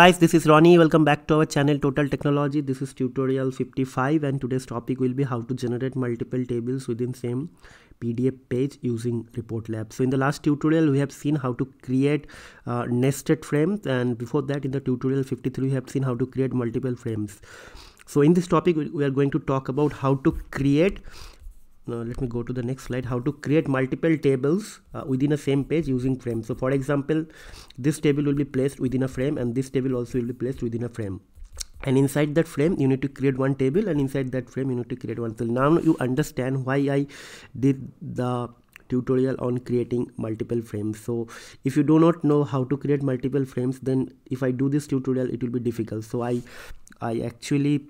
guys this is Ronnie. Welcome back to our channel total technology. This is tutorial 55 and today's topic will be how to generate multiple tables within same pdf page using report lab. So in the last tutorial we have seen how to create uh, nested frames and before that in the tutorial 53 we have seen how to create multiple frames. So in this topic we are going to talk about how to create now let me go to the next slide. How to create multiple tables uh, within a same page using frame. So for example this table will be placed within a frame and this table also will be placed within a frame. And inside that frame you need to create one table and inside that frame you need to create one. Table now you understand why i did the tutorial on creating multiple frames. So if you do not know how to create multiple frames then if i do this tutorial it will be difficult. So i i actually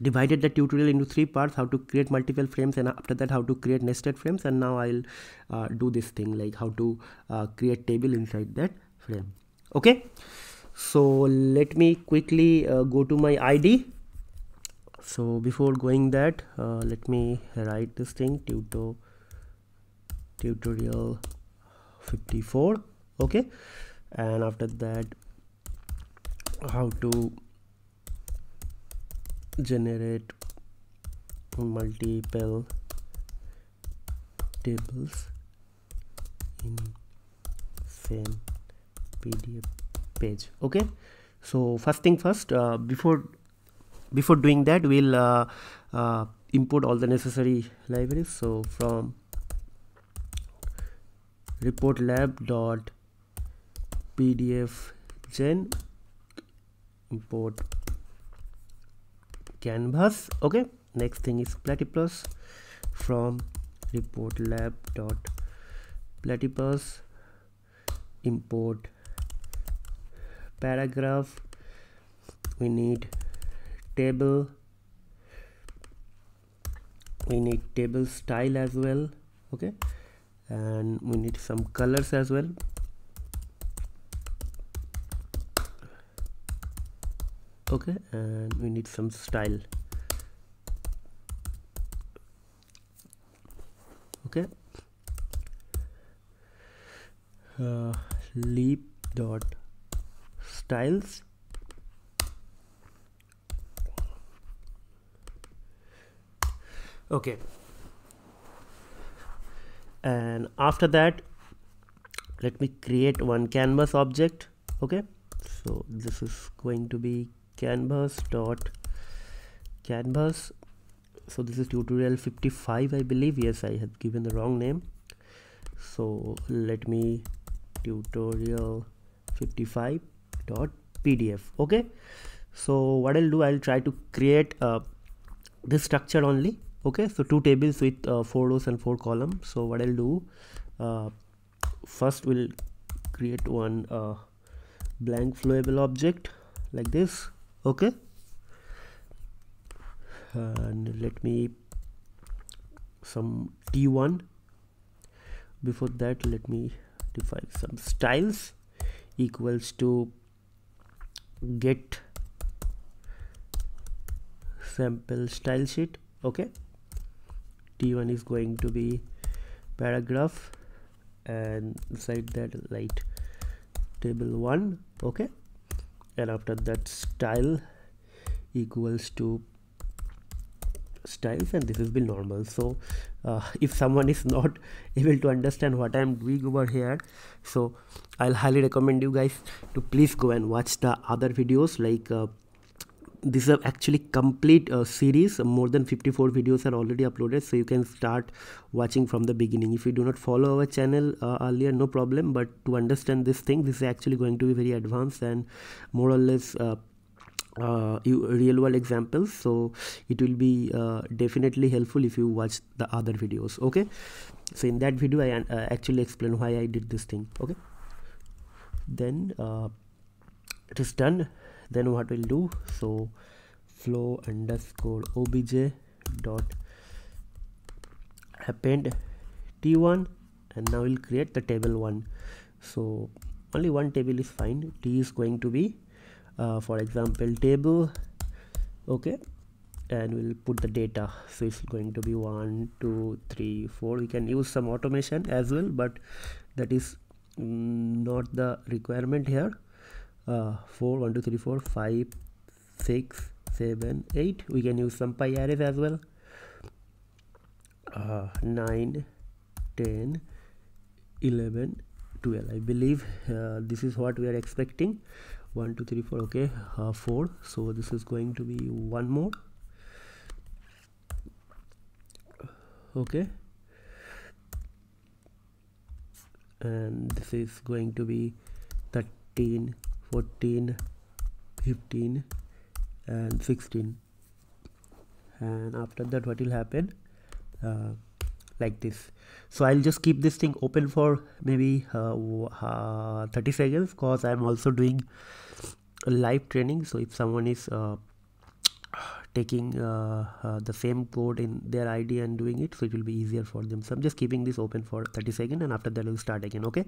divided the tutorial into three parts how to create multiple frames and after that how to create nested frames and now i'll uh, do this thing like how to uh, create table inside that frame. Okay? So let me quickly uh, go to my id so before going that uh, let me write this thing tuto tutorial 54 okay? And after that how to generate multiple tables in same pdf page okay? So first thing first uh, before before doing that we'll uh, uh, import all the necessary libraries. So from report lab dot pdf gen import canvas okay? Next thing is platypus from report lab dot platypus import paragraph. We need table. We need table style as well okay? And we need some colors as well okay and we need some style. Okay. Uh, lib dot styles. Okay. And after that let me create one canvas object. Okay. So this is going to be canvas dot canvas. So this is tutorial 55 I believe. Yes I have given the wrong name. So let me tutorial 55 dot pdf okay? So what I'll do I'll try to create uh, this structure only okay? So two tables with uh, four rows and four columns. So what I'll do uh, first we'll create one uh, blank flowable object like this okay. And let me some t1 before that let me define some styles equals to get sample style sheet. Okay. T1 is going to be paragraph and inside that light table 1 okay and after that style equals to styles and this is be normal. So uh, if someone is not able to understand what i'm doing over here so i'll highly recommend you guys to please go and watch the other videos like uh, this is actually complete uh, series. More than 54 videos are already uploaded so you can start watching from the beginning. If you do not follow our channel uh, earlier no problem but to understand this thing this is actually going to be very advanced and more or less uh, uh, real world examples. So it will be uh, definitely helpful if you watch the other videos okay? So in that video i uh, actually explain why i did this thing okay? Then uh, it is done then what we'll do so flow underscore obj dot append t1 and now we'll create the table 1 so only one table is fine. T is going to be uh, for example table okay and we'll put the data. So it's going to be one two three four. We can use some automation as well but that is mm, not the requirement here uh, 4 1 2 3 4 5 6 7 8 we can use some pi arrays as well. Uh, 9 10 11 12 i believe uh, this is what we are expecting. 1 2 3 4 okay. Uh, 4 so this is going to be one more. Okay. And this is going to be 13 14 15 and 16 and after that what will happen? Uh, like this. So I'll just keep this thing open for maybe uh, uh, 30 seconds because I'm also doing live training. So if someone is uh, taking uh, uh, the same code in their ID and doing it so it will be easier for them. So I'm just keeping this open for 30 seconds and after that we'll start again okay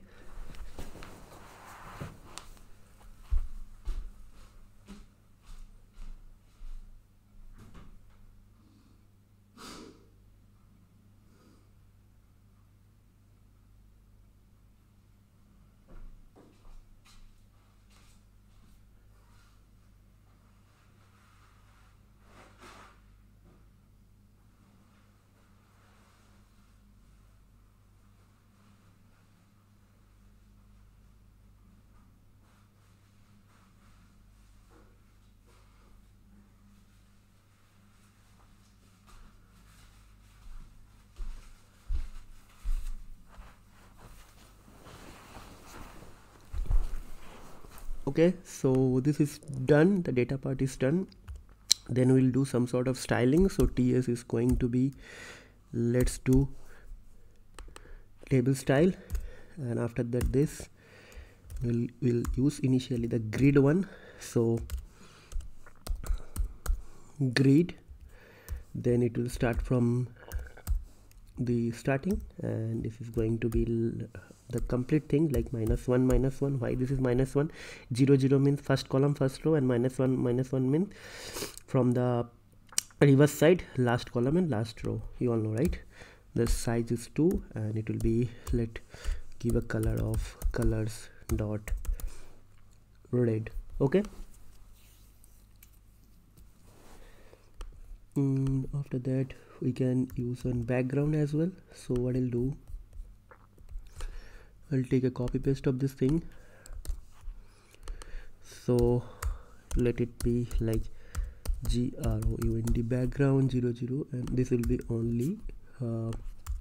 okay so this is done. The data part is done. Then we'll do some sort of styling. So ts is going to be let's do table style. And after that this we'll, we'll use initially the grid one. So grid then it will start from the starting. And this is going to be the complete thing like minus 1 minus 1 why this is minus 1 0 0 means first column first row and minus 1 minus 1 means from the reverse side last column and last row. You all know right? The size is 2 and it will be let give a color of colors dot red okay? Mm, after that we can use on background as well. So what I'll do I'll take a copy paste of this thing. So let it be like g-r-o-u-n-d background 00 and this will be only uh,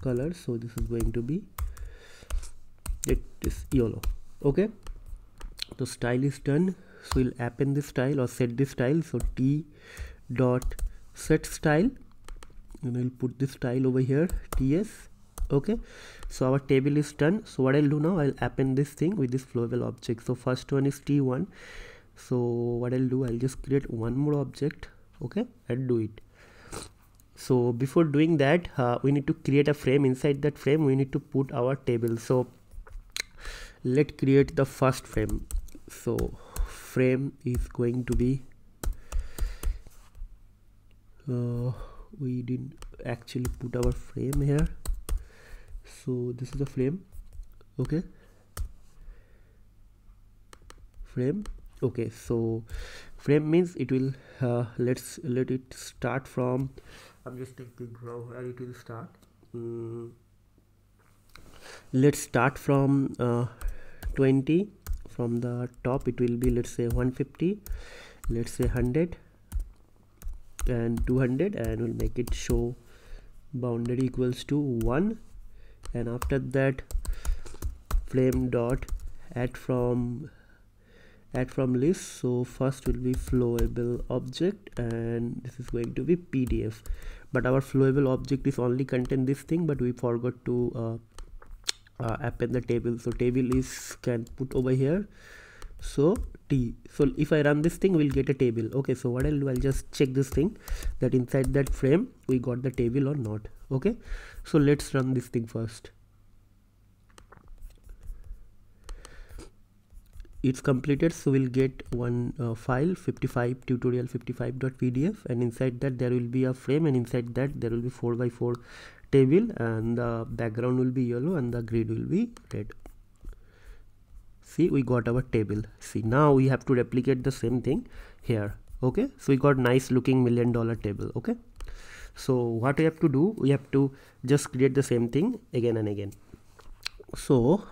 color. So this is going to be it is yellow. Okay? The style is done. So we'll append this style or set this style. So t dot set style. And I'll put this style over here ts okay. So our table is done. So what i'll do now i'll append this thing with this flowable object. So first one is t1 so what i'll do i'll just create one more object. Okay. And do it. So before doing that uh, we need to create a frame. Inside that frame we need to put our table. So let's create the first frame. So frame is going to be uh, we didn't actually put our frame here so this is a frame. Okay. Frame. Okay so frame means it will uh, let's let it start from i'm just thinking where it will start. Mm. let's start from uh, 20 from the top it will be let's say 150 let's say 100 and 200 and we'll make it show boundary equals to 1 and after that frame dot add from add from list. So first will be flowable object and this is going to be pdf but our flowable object is only contain this thing but we forgot to uh, uh, append the table. So table is can put over here. So t. So if i run this thing we'll get a table. Okay so what i'll do i'll just check this thing that inside that frame we got the table or not okay? So let's run this thing first. It's completed so we'll get one uh, file 55 tutorial 55.pdf and inside that there will be a frame and inside that there will be 4 by 4 table and the background will be yellow and the grid will be red. See we got our table. See now we have to replicate the same thing here. Okay? So we got nice looking million dollar table. Okay so what we have to do we have to just create the same thing again and again. So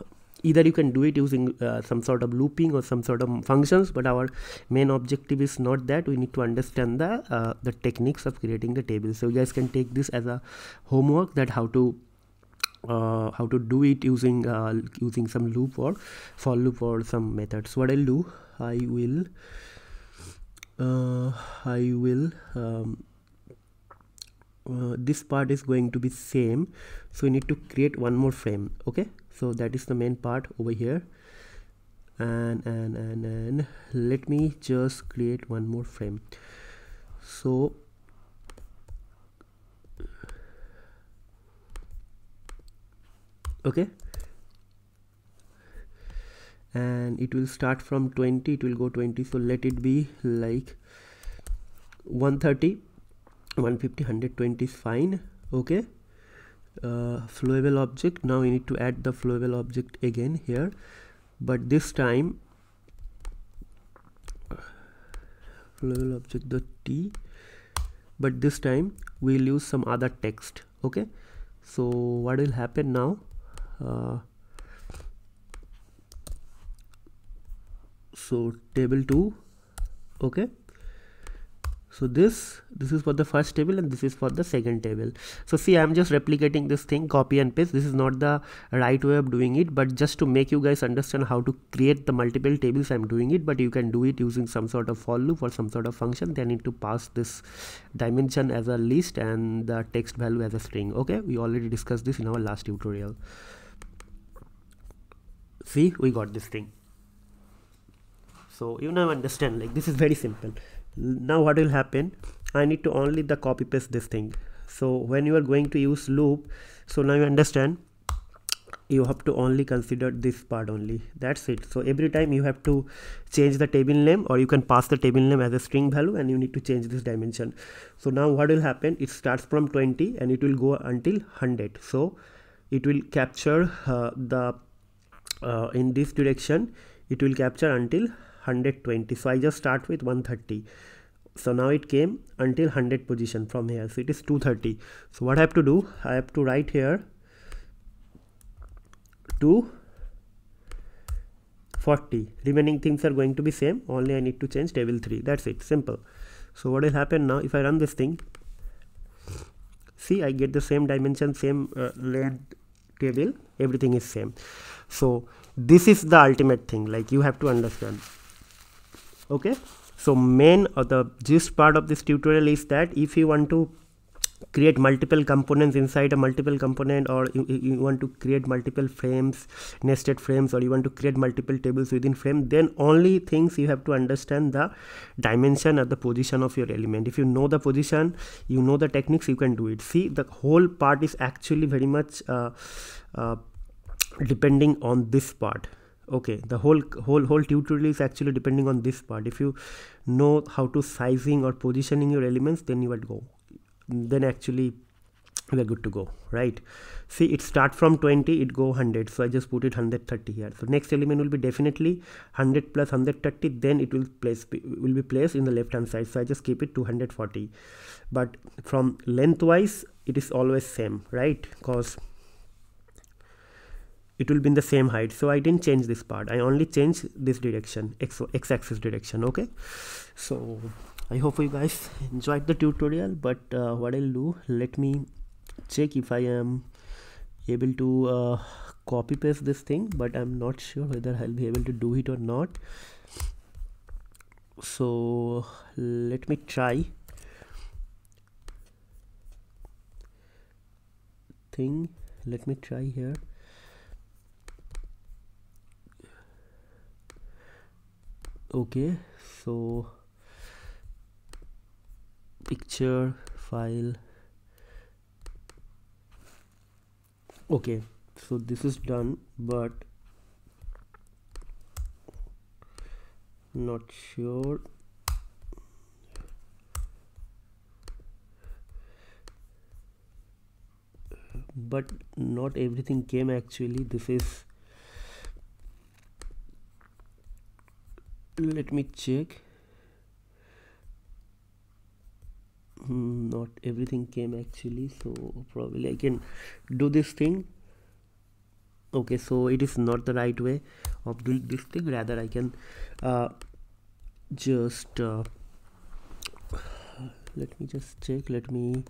either you can do it using uh, some sort of looping or some sort of functions but our main objective is not that. We need to understand the uh, the techniques of creating the table. So you guys can take this as a homework that how to uh, how to do it using uh, using some loop or for loop or some methods. What i'll do i will uh, i will um, uh, this part is going to be same. So we need to create one more frame okay? So that is the main part over here. And and and and let me just create one more frame. So okay? And it will start from 20 it will go 20 so let it be like 130 150 120 is fine okay? Uh, flowable object now we need to add the flowable object again here. But this time flowable object the t but this time we'll use some other text okay? So what will happen now? Uh, so table 2 okay so this this is for the first table and this is for the second table. So see i'm just replicating this thing copy and paste. This is not the right way of doing it but just to make you guys understand how to create the multiple tables i'm doing it but you can do it using some sort of for loop or some sort of function. They need to pass this dimension as a list and the text value as a string. Okay? We already discussed this in our last tutorial. See we got this thing. So you now understand like this is very simple now what will happen? I need to only the copy paste this thing. So when you are going to use loop so now you understand you have to only consider this part only. That's it. So every time you have to change the table name or you can pass the table name as a string value and you need to change this dimension. So now what will happen? It starts from 20 and it will go until 100 so it will capture uh, the uh, in this direction it will capture until 120 so i just start with 130 so now it came until 100 position from here. So it is 230 so what i have to do? I have to write here 240 remaining things are going to be same. Only i need to change table 3 that's it. Simple. So what will happen now? If i run this thing see i get the same dimension same uh, length table. Everything is same. So this is the ultimate thing. Like you have to understand okay? So main or the gist part of this tutorial is that if you want to create multiple components inside a multiple component or you, you, want to create multiple frames nested frames or you want to create multiple tables within frame then only things you have to understand the dimension or the position of your element. If you know the position you know the techniques you can do it. See the whole part is actually very much uh, uh, depending on this part okay the whole whole whole tutorial is actually depending on this part. If you know how to sizing or positioning your elements then you would go. Then actually we're good to go right? See it start from 20 it go 100 so i just put it 130 here. So next element will be definitely 100 plus 130 then it will place will be placed in the left hand side. So i just keep it 240 but from lengthwise it is always same right? Because it will be in the same height. So I didn't change this part. I only changed this direction x, x axis direction okay? So I hope you guys enjoyed the tutorial but uh, what I'll do let me check if I am able to uh, copy paste this thing but I'm not sure whether I'll be able to do it or not. So let me try thing. Let me try here okay so picture file. Okay so this is done but not sure. But not everything came actually. This is let me check. Hmm, not everything came actually so probably I can do this thing. Okay so it is not the right way of doing this thing. Rather I can uh, just uh, let me just check. Let me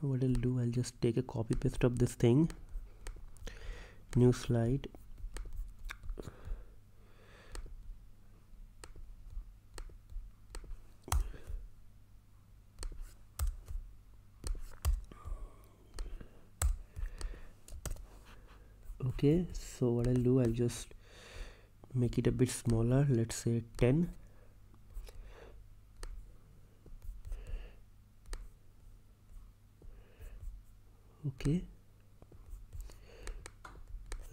what I'll do I'll just take a copy paste of this thing. New slide okay so what I'll do I'll just make it a bit smaller. Let's say 10 okay.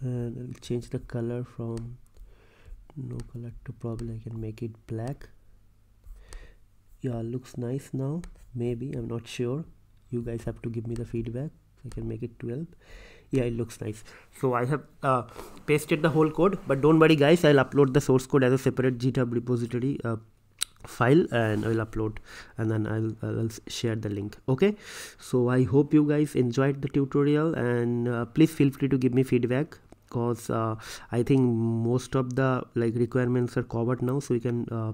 And I'll change the color from no color to probably I can make it black. Yeah looks nice now. Maybe I'm not sure. You guys have to give me the feedback. I can make it 12 yeah it looks nice. So I have uh, pasted the whole code but don't worry guys I'll upload the source code as a separate github repository uh, file and I'll upload and then I'll, I'll, share the link okay? So I hope you guys enjoyed the tutorial and uh, please feel free to give me feedback because uh, I think most of the like requirements are covered now so we can uh,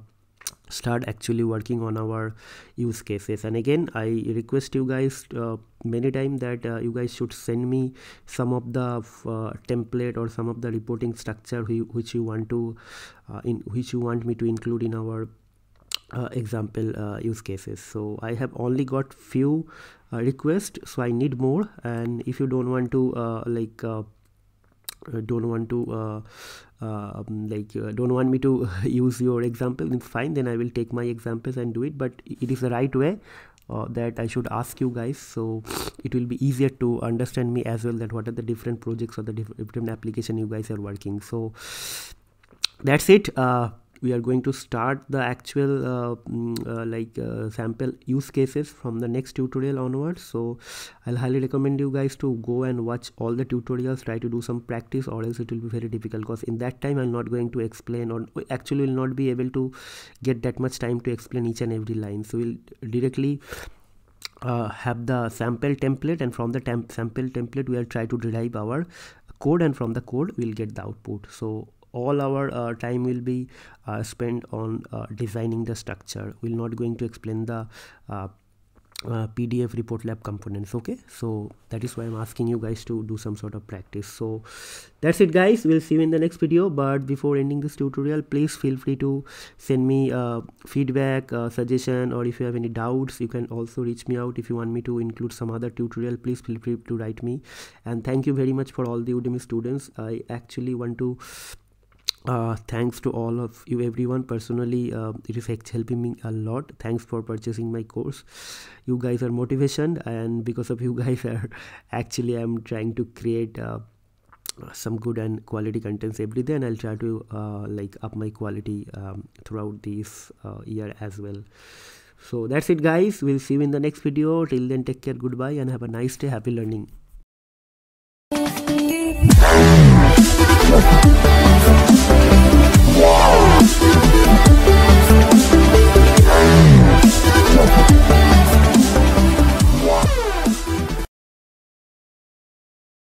start actually working on our use cases. And again i request you guys uh, many times that uh, you guys should send me some of the uh, template or some of the reporting structure which you want to uh, in which you want me to include in our uh, example uh, use cases. So i have only got few requests so i need more. And if you don't want to like don't want to uh, uh, um, like don't want me to use your example it's fine then i will take my examples and do it. But it is the right way uh, that I should ask you guys. So it will be easier to understand me as well that what are the different projects or the different application you guys are working. So that's it. Uh, we are going to start the actual uh, mm, uh, like uh, sample use cases from the next tutorial onwards. So i'll highly recommend you guys to go and watch all the tutorials try to do some practice or else it will be very difficult because in that time i'm not going to explain or actually will not be able to get that much time to explain each and every line. So we'll directly uh, have the sample template and from the temp sample template we'll try to derive our code and from the code we'll get the output. So all our uh, time will be uh, spent on uh, designing the structure. We're not going to explain the uh, uh, PDF report lab components okay? So that is why I'm asking you guys to do some sort of practice. So that's it guys. We'll see you in the next video. But before ending this tutorial please feel free to send me uh, feedback suggestion or if you have any doubts you can also reach me out. If you want me to include some other tutorial please feel free to write me. And thank you very much for all the Udemy students. I actually want to uh, thanks to all of you everyone. Personally uh, it is helping me a lot. Thanks for purchasing my course. You guys are motivation and because of you guys are actually i'm trying to create uh, some good and quality contents every day and i'll try to uh, like up my quality um, throughout this uh, year as well. So that's it guys. We'll see you in the next video. Till then take care. Goodbye and have a nice day. Happy learning Thank you.